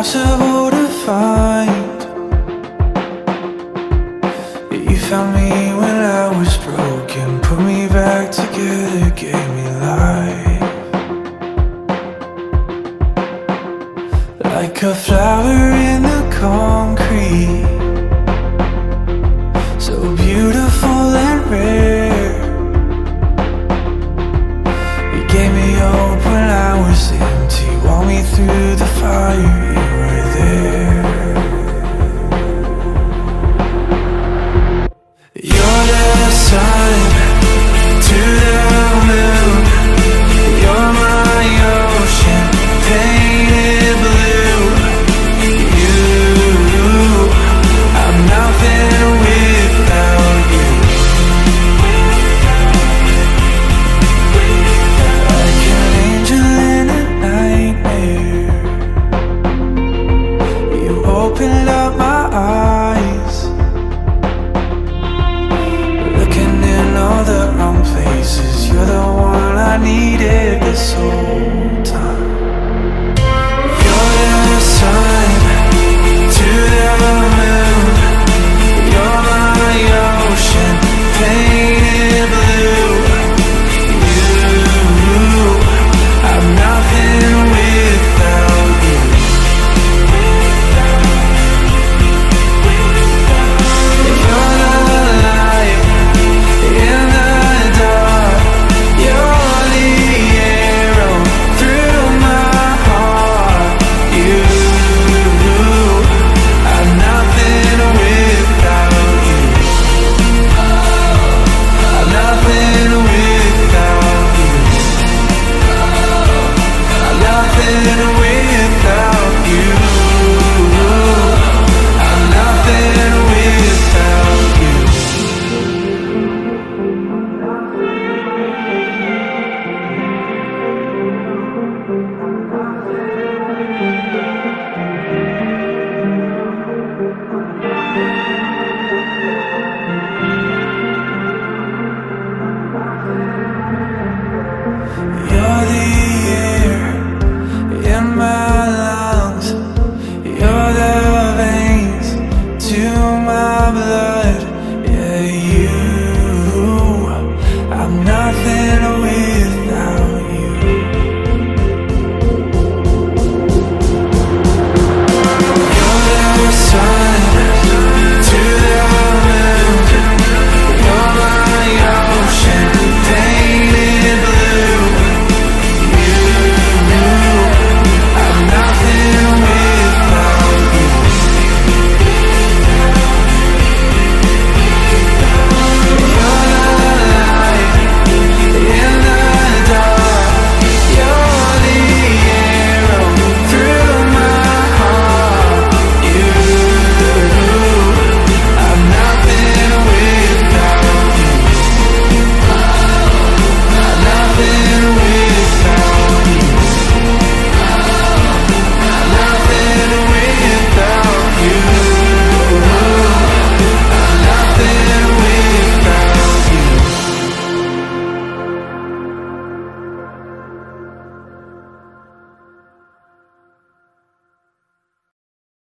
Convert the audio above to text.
impossible to find. You found me when I was broken, put me back together, gave me life. Like a flower in the concrete.